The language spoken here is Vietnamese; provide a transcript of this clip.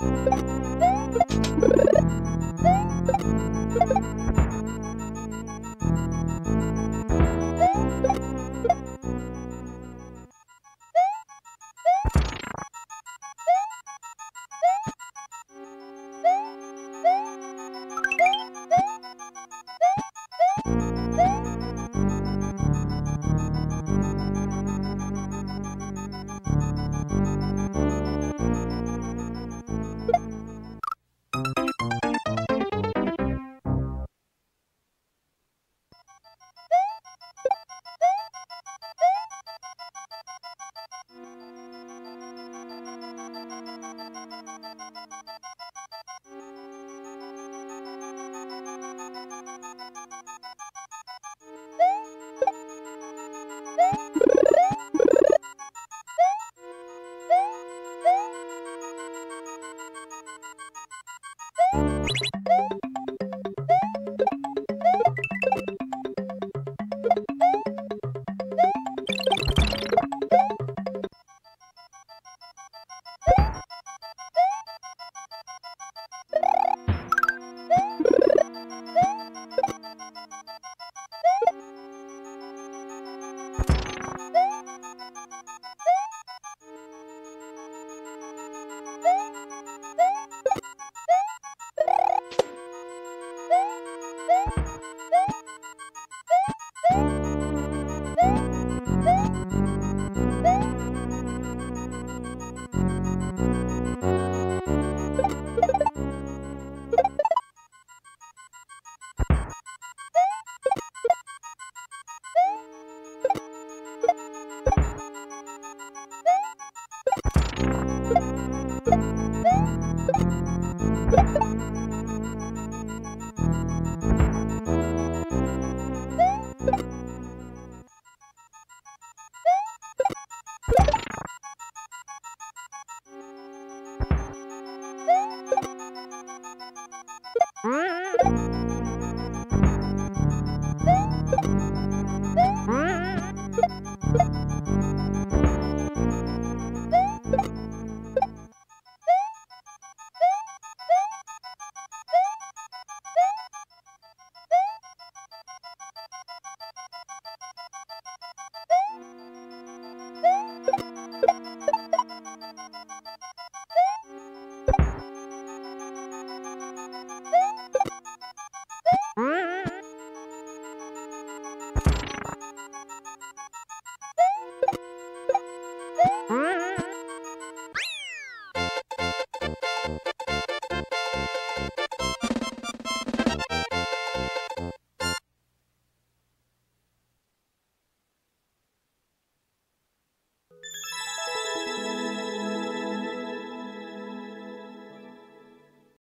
Bye.